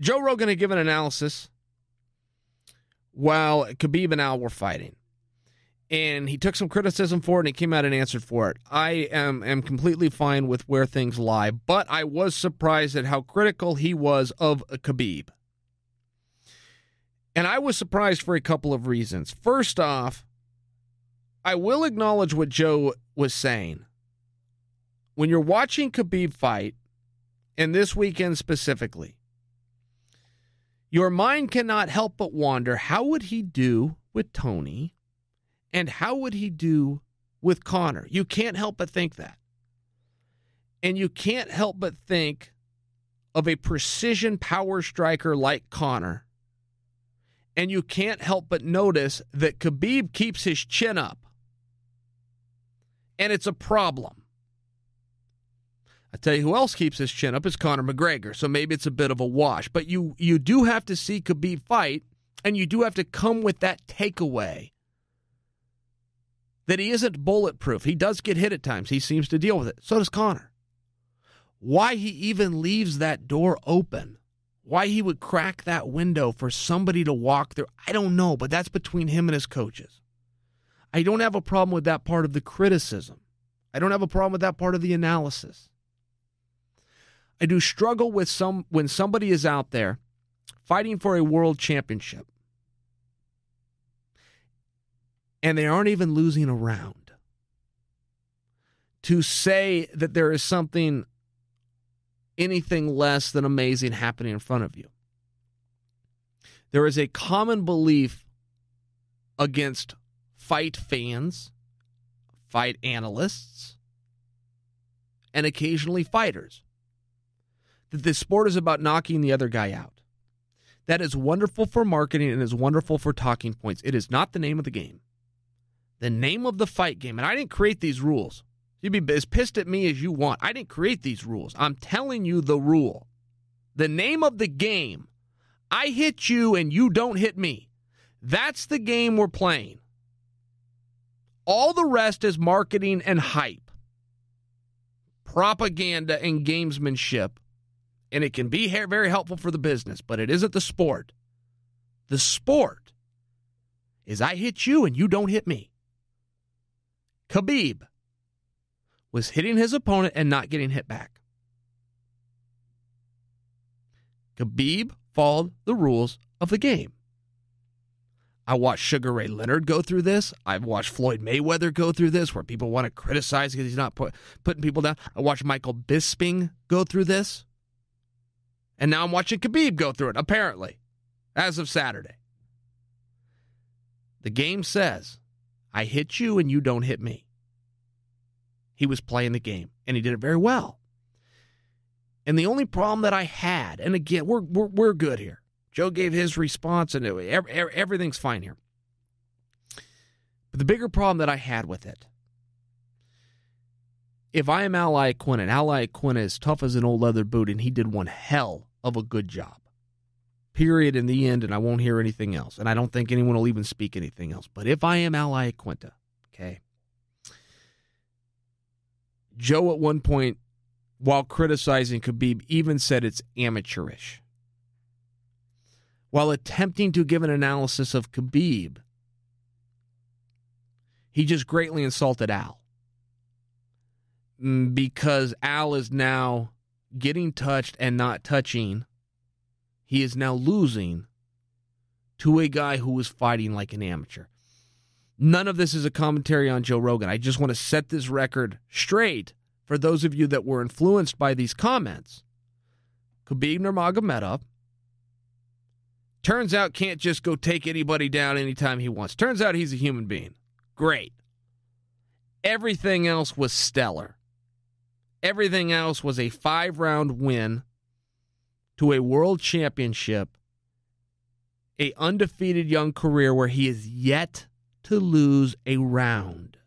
Joe Rogan had given an analysis while Khabib and Al were fighting. And he took some criticism for it and he came out and answered for it. I am, am completely fine with where things lie, but I was surprised at how critical he was of Khabib. And I was surprised for a couple of reasons. First off, I will acknowledge what Joe was saying. When you're watching Khabib fight, and this weekend specifically, your mind cannot help but wonder how would he do with Tony and how would he do with Conor? You can't help but think that. And you can't help but think of a precision power striker like Conor. And you can't help but notice that Khabib keeps his chin up. And it's a problem. I tell you who else keeps his chin up is Conor McGregor. So maybe it's a bit of a wash. But you you do have to see Khabib fight, and you do have to come with that takeaway that he isn't bulletproof. He does get hit at times. He seems to deal with it. So does Conor. Why he even leaves that door open, why he would crack that window for somebody to walk through, I don't know, but that's between him and his coaches. I don't have a problem with that part of the criticism. I don't have a problem with that part of the analysis. I do struggle with some when somebody is out there fighting for a world championship and they aren't even losing a round. To say that there is something anything less than amazing happening in front of you. There is a common belief against fight fans, fight analysts, and occasionally fighters that this sport is about knocking the other guy out. That is wonderful for marketing and is wonderful for talking points. It is not the name of the game. The name of the fight game, and I didn't create these rules. You'd be as pissed at me as you want. I didn't create these rules. I'm telling you the rule. The name of the game, I hit you and you don't hit me. That's the game we're playing. All the rest is marketing and hype, propaganda and gamesmanship and it can be very helpful for the business, but it isn't the sport. The sport is I hit you and you don't hit me. Khabib was hitting his opponent and not getting hit back. Khabib followed the rules of the game. I watched Sugar Ray Leonard go through this. I've watched Floyd Mayweather go through this, where people want to criticize because he's not put, putting people down. I watched Michael Bisping go through this. And now I'm watching Khabib go through it, apparently, as of Saturday. The game says, I hit you and you don't hit me. He was playing the game, and he did it very well. And the only problem that I had, and again, we're, we're, we're good here. Joe gave his response, and it, everything's fine here. But the bigger problem that I had with it if I am Al Quinn and Al Iaquinta is tough as an old leather boot, and he did one hell of a good job. Period. In the end, and I won't hear anything else. And I don't think anyone will even speak anything else. But if I am Al Iaquinta, okay, Joe at one point, while criticizing Khabib, even said it's amateurish. While attempting to give an analysis of Khabib, he just greatly insulted Al mm, because Al is now getting touched and not touching, he is now losing to a guy who was fighting like an amateur. None of this is a commentary on Joe Rogan. I just want to set this record straight for those of you that were influenced by these comments. Khabib Nurmagomedov turns out can't just go take anybody down anytime he wants. Turns out he's a human being. Great. Everything else was stellar. Everything else was a five round win to a world championship, a undefeated young career where he is yet to lose a round.